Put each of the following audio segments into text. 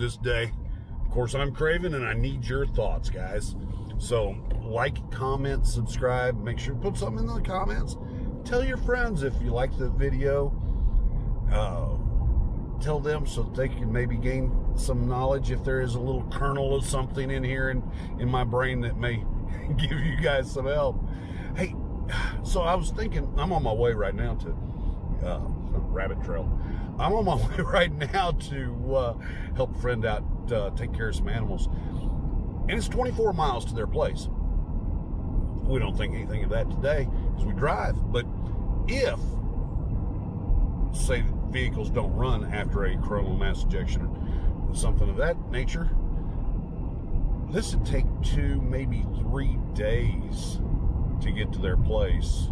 this day. Of course, I'm Kraven and I need your thoughts, guys. So, like, comment, subscribe. Make sure you put something in the comments. Tell your friends if you like the video. Uh, tell them so they can maybe gain some knowledge if there is a little kernel of something in here in, in my brain that may give you guys some help. Hey, so I was thinking, I'm on my way right now to uh, rabbit trail. I'm on my way right now to uh, help a friend out, uh, take care of some animals. And it's 24 miles to their place. We don't think anything of that today as we drive. But if, say, vehicles don't run after a coronal mass ejection or something of that nature, this would take two, maybe three days to get to their place.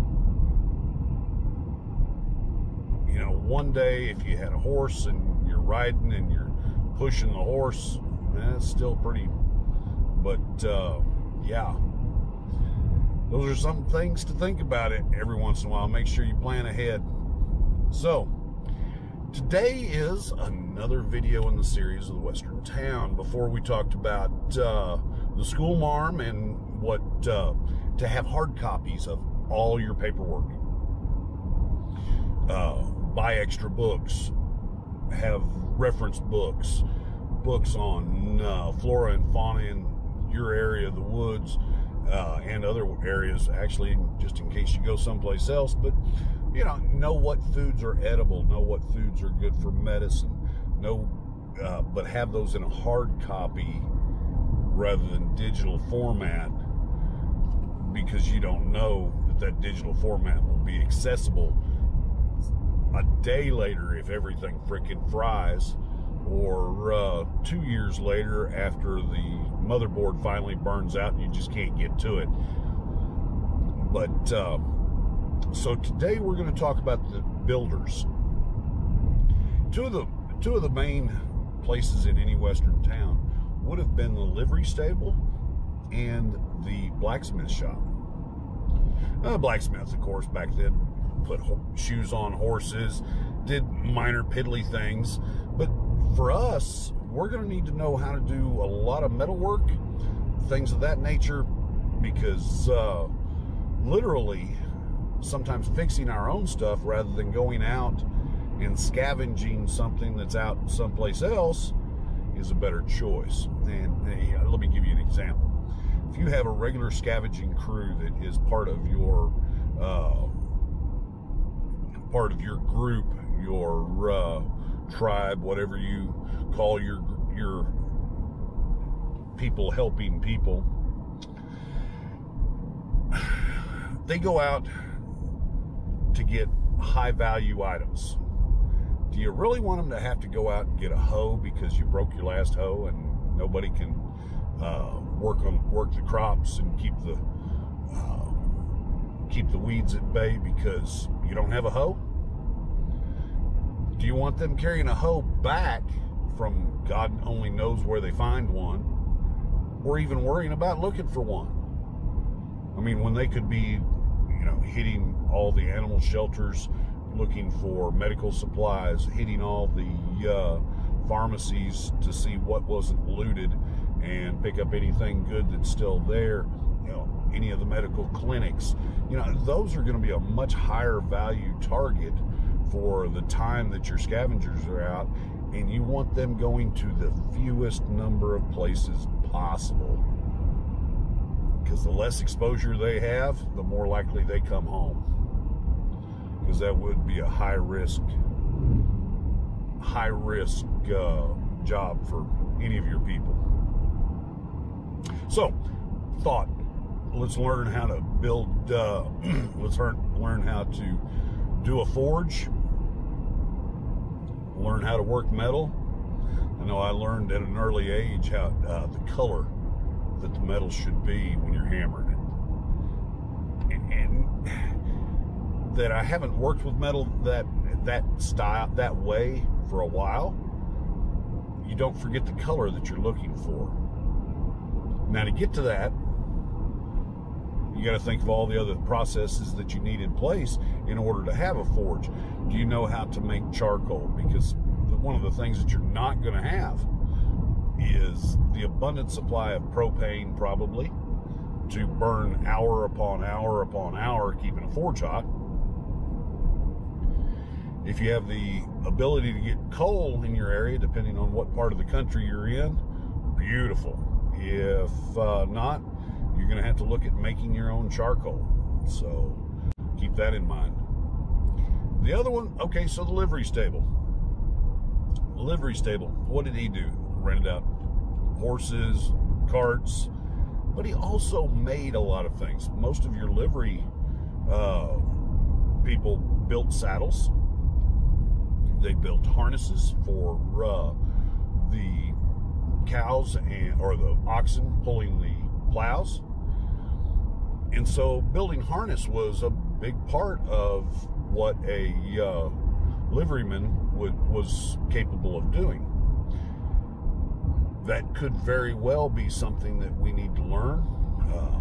You know, one day if you had a horse and you're riding and you're pushing the horse, that's eh, still pretty. But uh, yeah, those are some things to think about it every once in a while. Make sure you plan ahead. So, today is another video in the series of the Western Town. Before we talked about uh, the school marm and what uh, to have hard copies of all your paperwork. Uh, buy extra books, have reference books, books on uh, flora and fauna in your area, of the woods, uh, and other areas, actually, just in case you go someplace else. But, you know, know what foods are edible, know what foods are good for medicine, know, uh, but have those in a hard copy rather than digital format because you don't know that that digital format will be accessible a day later if everything freaking fries or uh, two years later after the motherboard finally burns out and you just can't get to it. But uh, so today we're going to talk about the builders. Two of the two of the main places in any western town would have been the livery stable and the blacksmith shop. Uh, blacksmiths, of course, back then put shoes on horses, did minor piddly things. But for us, we're going to need to know how to do a lot of metal work, things of that nature, because uh, literally, sometimes fixing our own stuff rather than going out and scavenging something that's out someplace else is a better choice. And hey, let me give you an example. If you have a regular scavenging crew that is part of your uh, part of your group, your uh, tribe, whatever you call your your people helping people, they go out to get high value items. Do you really want them to have to go out and get a hoe because you broke your last hoe and nobody can uh, work on work the crops and keep the keep the weeds at bay because you don't have a hoe? Do you want them carrying a hoe back from God only knows where they find one, or even worrying about looking for one? I mean, when they could be, you know, hitting all the animal shelters looking for medical supplies, hitting all the uh, pharmacies to see what wasn't looted and pick up anything good that's still there. You know, any of the medical clinics. You know, those are going to be a much higher value target for the time that your scavengers are out, and you want them going to the fewest number of places possible. Because the less exposure they have, the more likely they come home because that would be a high risk, high risk uh, job for any of your people. So, thought, let's learn how to build, uh, let's learn, learn how to do a forge, learn how to work metal. I know I learned at an early age how uh, the color that the metal should be when you're hammering it. And, and that I haven't worked with metal that that style that way for a while, you don't forget the color that you're looking for. Now to get to that, you got to think of all the other processes that you need in place in order to have a forge. Do you know how to make charcoal? Because one of the things that you're not going to have is the abundant supply of propane, probably, to burn hour upon hour upon hour, keeping a forge hot. If you have the ability to get coal in your area, depending on what part of the country you're in, beautiful. If uh, not, you're going to have to look at making your own charcoal. So keep that in mind. The other one, okay, so the livery stable. livery stable, what did he do? Rented out horses, carts, but he also made a lot of things. Most of your livery uh, people built saddles. They built harnesses for uh, the cows and or the oxen pulling the plows. And so building harness was a big part of what a uh, liveryman would, was capable of doing. That could very well be something that we need to learn. Uh,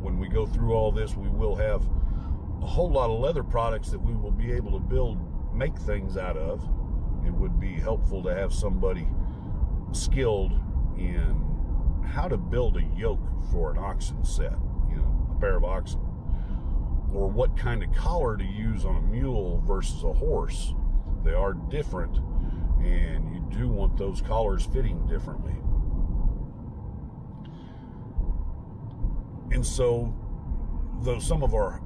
when we go through all this, we will have a whole lot of leather products that we will be able to build, make things out of. It would be helpful to have somebody skilled in how to build a yoke for an oxen set, you know, a pair of oxen, or what kind of collar to use on a mule versus a horse. They are different, and you do want those collars fitting differently. And so, though some of our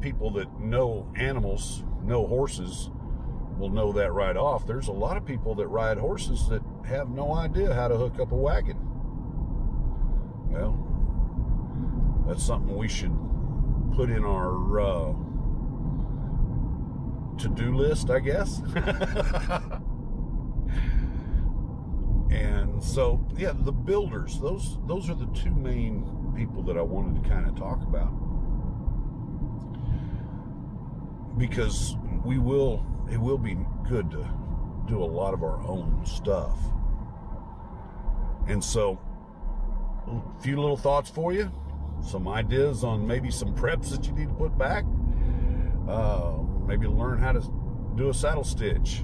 people that know animals, know horses, will know that right off, there's a lot of people that ride horses that have no idea how to hook up a wagon. Well, that's something we should put in our uh, to-do list, I guess. and so, yeah, the builders, those those are the two main people that I wanted to kind of talk about. Because we will it will be good to do a lot of our own stuff. And so a few little thoughts for you, some ideas on maybe some preps that you need to put back. Uh, maybe learn how to do a saddle stitch,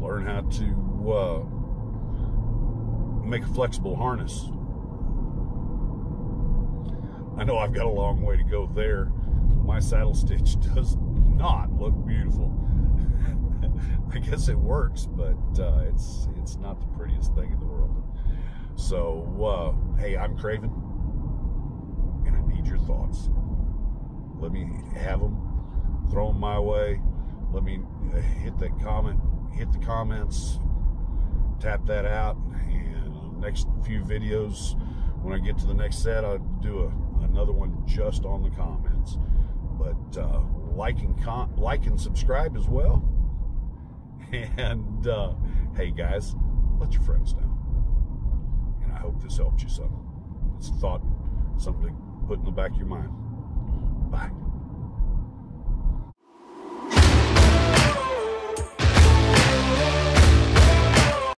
learn how to uh, make a flexible harness. I know I've got a long way to go there. My saddle stitch does not look beautiful. I guess it works, but uh, it's it's not the prettiest thing in the world. So, uh, hey, I'm Kraven, and I need your thoughts. Let me have them, throw them my way. Let me uh, hit that comment, hit the comments, tap that out, and next few videos, when I get to the next set, I'll do a, another one just on the comments. But uh, like and con- like and subscribe as well. And uh, hey, guys, let your friends know. I hope this helped you some. It's a thought, something to put in the back of your mind. Bye.